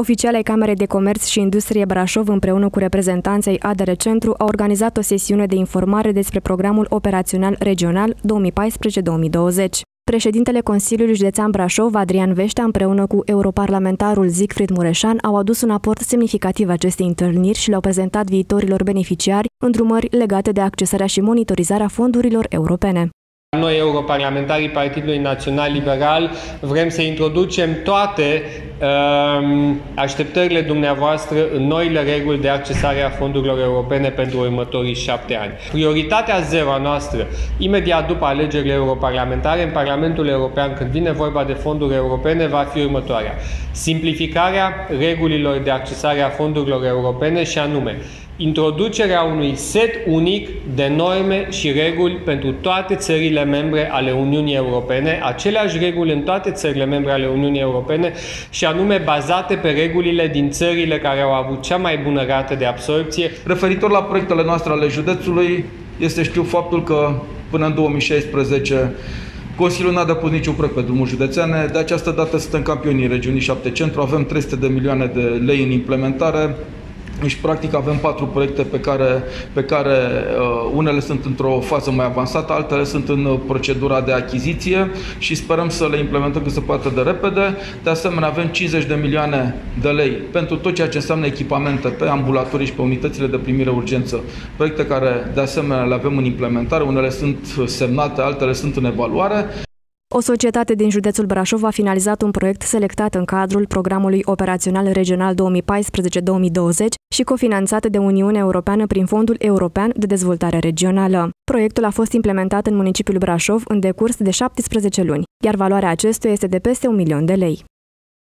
Oficialii ai Camerei de Comerț și Industrie Brașov împreună cu reprezentanții ADR Centru au organizat o sesiune de informare despre programul operațional regional 2014-2020. Președintele Consiliului Județean Brașov, Adrian Veștea, împreună cu europarlamentarul Zicfried Mureșan, au adus un aport semnificativ acestei întâlniri și le-au prezentat viitorilor beneficiari îndrumări legate de accesarea și monitorizarea fondurilor europene. Noi, europarlamentarii Partidului Național Liberal, vrem să introducem toate uh, așteptările dumneavoastră în noile reguli de accesare a fondurilor europene pentru următorii șapte ani. Prioritatea zero a noastră, imediat după alegerile europarlamentare în Parlamentul European, când vine vorba de fonduri europene, va fi următoarea. Simplificarea regulilor de accesare a fondurilor europene și anume introducerea unui set unic de norme și reguli pentru toate țările membre ale Uniunii Europene, aceleași reguli în toate țările membre ale Uniunii Europene și anume bazate pe regulile din țările care au avut cea mai bună rată de absorpție. Referitor la proiectele noastre ale județului, este știu faptul că până în 2016 Consiliul n-a depus niciun proiect pe drumul județeane. De această dată suntem campionii regiunii 7 Centru, avem 300 de milioane de lei în implementare. Deci, practic, avem patru proiecte pe care, pe care uh, unele sunt într-o fază mai avansată, altele sunt în uh, procedura de achiziție și sperăm să le implementăm cât se poate de repede. De asemenea, avem 50 de milioane de lei pentru tot ceea ce înseamnă echipamente pe ambulatorii și pe unitățile de primire urgență. Proiecte care, de asemenea, le avem în implementare, unele sunt semnate, altele sunt în evaluare. O societate din județul Brașov a finalizat un proiect selectat în cadrul programului operațional regional 2014-2020 și cofinanțat de Uniunea Europeană prin Fondul European de Dezvoltare Regională. Proiectul a fost implementat în municipiul Brașov în decurs de 17 luni, iar valoarea acestuia este de peste un milion de lei.